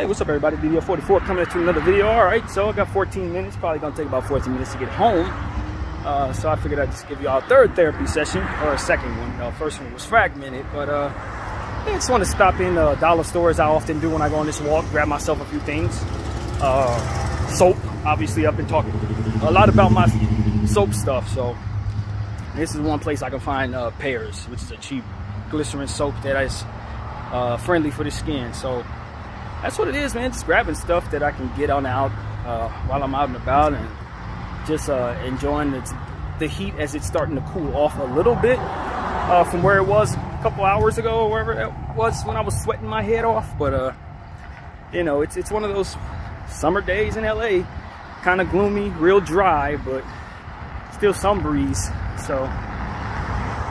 Hey, what's up everybody? BDF44 coming to another video. All right, so I got 14 minutes. Probably gonna take about 14 minutes to get home. Uh, so I figured I'd just give y'all a third therapy session, or a second one. Uh, first one was fragmented, but uh, I just want to stop in uh, dollar stores I often do when I go on this walk, grab myself a few things. Uh, soap, obviously I've been talking a lot about my soap stuff, so this is one place I can find uh, Pears, which is a cheap glycerin soap that is uh, friendly for the skin. So that's what it is, man. Just grabbing stuff that I can get on out uh, while I'm out and about and just uh, enjoying the, the, heat as it's starting to cool off a little bit uh, from where it was a couple hours ago or wherever it was when I was sweating my head off. But, uh, you know, it's, it's one of those summer days in LA, kind of gloomy, real dry, but still some breeze. So,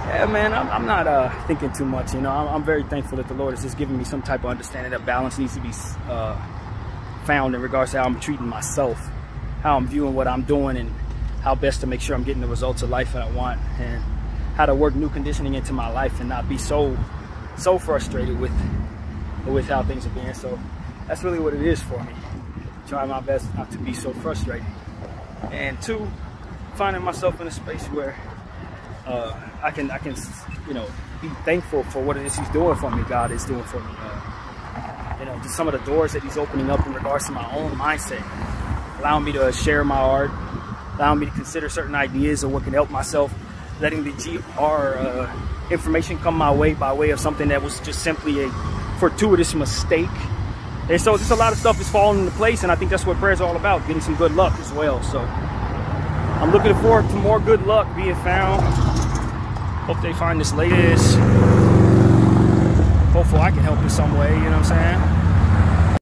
yeah, man, I'm, I'm not uh, thinking too much. You know, I'm, I'm, very thankful that the Lord has just given me some type of understanding that balance needs to be uh, found in regards to how I'm treating myself, how I'm viewing what I'm doing, and how best to make sure I'm getting the results of life that I want, and how to work new conditioning into my life and not be so so frustrated with with how things are being. So that's really what it is for me. Trying my best not to be so frustrated. And two, finding myself in a space where uh, I can I can you know be thankful for what it is He's doing for me. God is doing for me. Uh, you know, just some of the doors that He's opening up in regards to my own mindset, allowing me to share my art, allowing me to consider certain ideas of what can help myself, letting the GR uh, information come my way by way of something that was just simply a fortuitous mistake. And so just a lot of stuff is falling into place, and I think that's what prayer is all about, getting some good luck as well. So I'm looking forward to more good luck being found Hope they find this latest. Hopefully I can help in some way, you know what I'm saying?